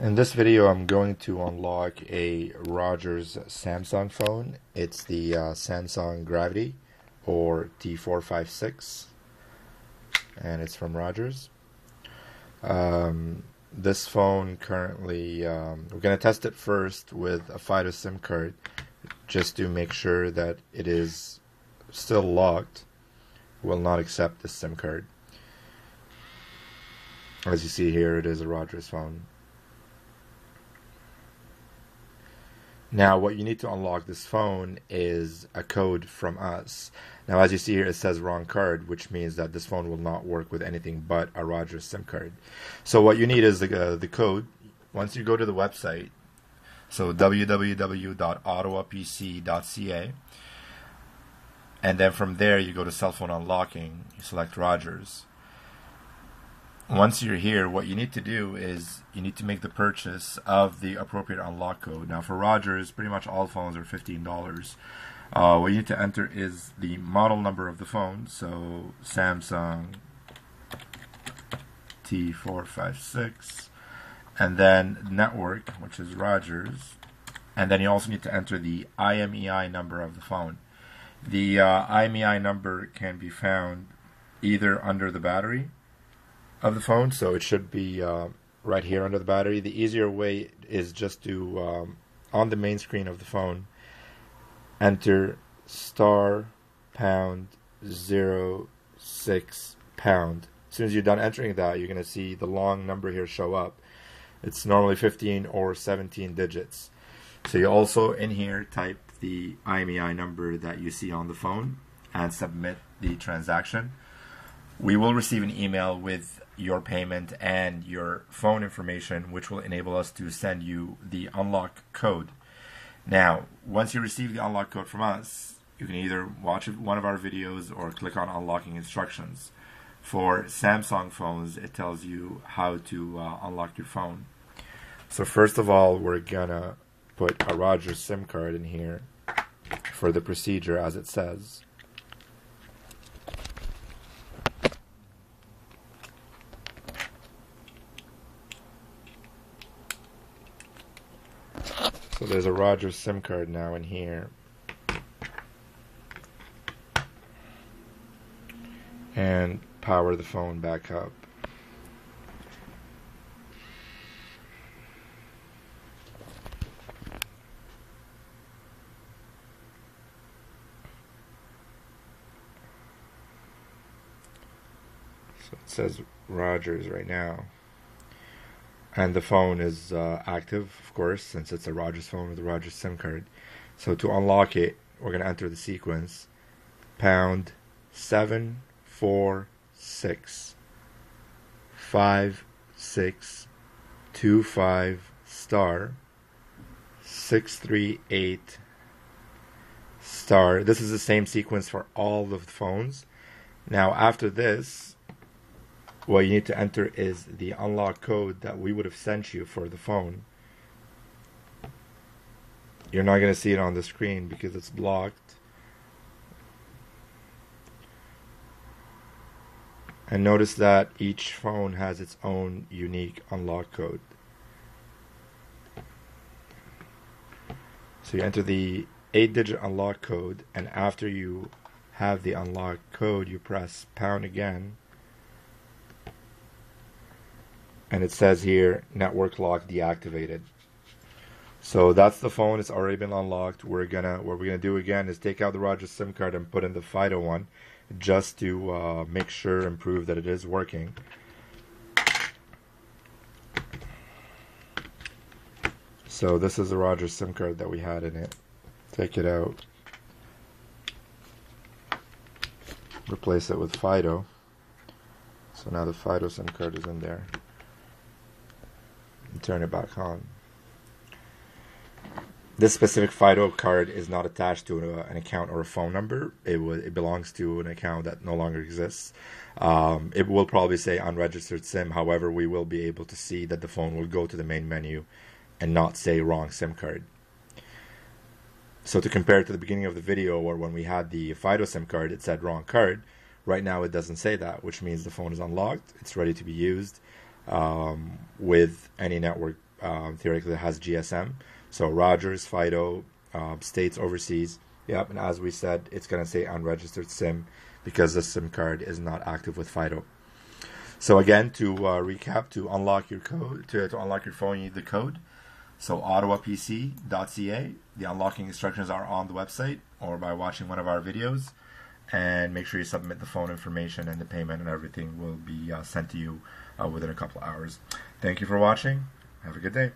In this video I'm going to unlock a Rogers Samsung phone. It's the uh, Samsung Gravity or T456 and it's from Rogers. Um, this phone currently, um, we're going to test it first with a FIDO SIM card just to make sure that it is still locked, will not accept the SIM card. As you see here, it is a Rogers phone. Now, what you need to unlock this phone is a code from us. Now, as you see here, it says wrong card, which means that this phone will not work with anything but a Rogers SIM card. So, what you need is the, uh, the code. Once you go to the website, so www.ottawapc.ca, and then from there you go to cell phone unlocking, you select Rogers once you're here, what you need to do is you need to make the purchase of the appropriate unlock code. Now, for Rogers, pretty much all phones are $15. Uh, what you need to enter is the model number of the phone. So, Samsung T456. And then network, which is Rogers. And then you also need to enter the IMEI number of the phone. The uh, IMEI number can be found either under the battery of the phone, so it should be uh, right here under the battery. The easier way is just to, um, on the main screen of the phone, enter star pound zero six pound. As soon as you're done entering that, you're going to see the long number here show up. It's normally 15 or 17 digits. So you also in here type the IMEI number that you see on the phone and submit the transaction. We will receive an email with your payment and your phone information, which will enable us to send you the unlock code. Now, once you receive the unlock code from us, you can either watch one of our videos or click on unlocking instructions. For Samsung phones, it tells you how to uh, unlock your phone. So first of all, we're gonna put a Rogers SIM card in here for the procedure as it says. So there's a Rogers SIM card now in here. And power the phone back up. So it says Rogers right now and the phone is uh, active, of course, since it's a Rogers phone with a Rogers SIM card. So to unlock it, we're going to enter the sequence pound seven four six five six two five star six three eight star. This is the same sequence for all of the phones. Now after this, what you need to enter is the unlock code that we would have sent you for the phone. You're not going to see it on the screen because it's blocked. And notice that each phone has its own unique unlock code. So you enter the 8 digit unlock code, and after you have the unlock code, you press pound again and it says here network lock deactivated. So that's the phone. It's already been unlocked. We're gonna what we're gonna do again is take out the Rogers SIM card and put in the FIDO one, just to uh, make sure and prove that it is working. So this is the Rogers SIM card that we had in it. Take it out. Replace it with FIDO. So now the FIDO SIM card is in there and turn it back on. This specific FIDO card is not attached to a, an account or a phone number. It, w- it belongs to an account that no longer exists. Um, it will probably say unregistered SIM. However, we will be able to see that the phone will go to the main menu and not say wrong SIM card. So to compare it to the beginning of the video or when we had the FIDO SIM card, it said wrong card. Right now it doesn't say that, which means the phone is unlocked. It's ready to be used um, with any network um, theoretically that has GSM. So Rogers, Fido, um, states overseas. Yep, and as we said, it's going to say unregistered SIM because the SIM card is not active with Fido. So again, to uh, recap, to unlock your code, to, to unlock your phone, you need the code. So ottawapc.ca. The unlocking instructions are on the website or by watching one of our videos. And make sure you submit the phone information and the payment and everything will be uh, sent to you uh, within a couple hours. Thank you for watching. Have a good day.